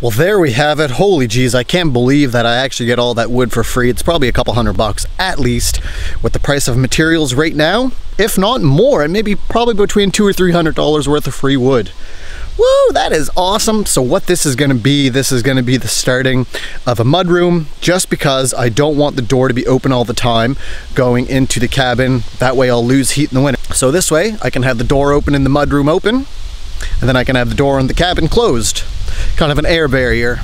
Well, there we have it. Holy jeez, I can't believe that I actually get all that wood for free. It's probably a couple hundred bucks at least with the price of materials right now, if not more, and maybe probably between two or three hundred dollars worth of free wood. Woo, that is awesome. So what this is gonna be, this is gonna be the starting of a mudroom just because I don't want the door to be open all the time going into the cabin. That way I'll lose heat in the winter. So this way I can have the door open and the mudroom open and then I can have the door in the cabin closed. Kind of an air barrier.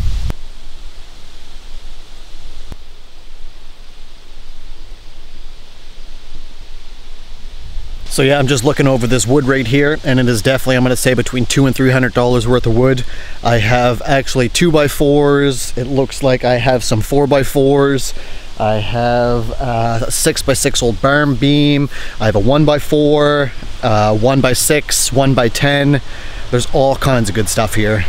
So yeah, I'm just looking over this wood right here, and it is definitely, I'm gonna say between two and three hundred dollars worth of wood. I have actually two by fours. It looks like I have some four by fours. I have a six by six old barn beam. I have a one by four, uh, one by six, one by 10. There's all kinds of good stuff here.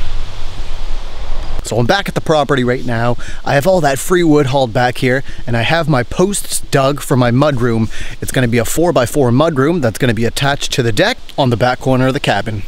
So I'm back at the property right now. I have all that free wood hauled back here and I have my posts dug for my mudroom. It's gonna be a four by four mudroom that's gonna be attached to the deck on the back corner of the cabin.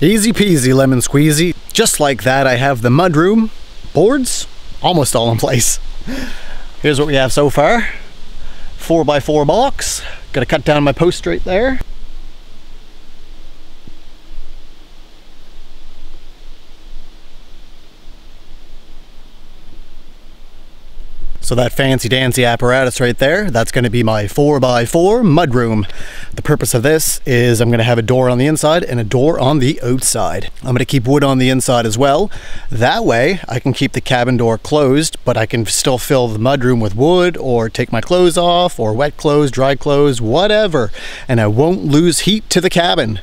Easy peasy lemon squeezy. Just like that, I have the mudroom boards almost all in place. Here's what we have so far. Four by four box. Gotta cut down my post right there. So that fancy dancy apparatus right there, that's gonna be my 4x4 mudroom. The purpose of this is I'm gonna have a door on the inside and a door on the outside. I'm gonna keep wood on the inside as well. That way I can keep the cabin door closed, but I can still fill the mudroom with wood or take my clothes off or wet clothes, dry clothes, whatever. And I won't lose heat to the cabin.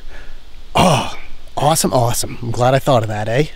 Oh, awesome, awesome. I'm glad I thought of that, eh?